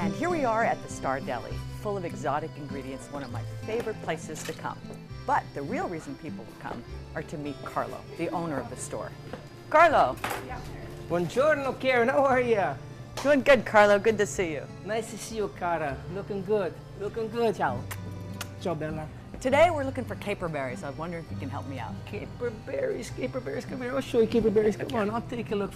And here we are at the Star Deli, full of exotic ingredients, one of my favorite places to come. But the real reason people come are to meet Carlo, the owner of the store. Carlo, Yeah. Buongiorno, Karen. How are you? doing good, Carlo. Good to see you. Nice to see you, Cara. Looking good. Looking good. Ciao. Ciao, Bella. Today we're looking for caper berries. I wonder if you can help me out. Caper berries, caper berries. Come here. I'll show you caper berries. Come on, I'll take a look.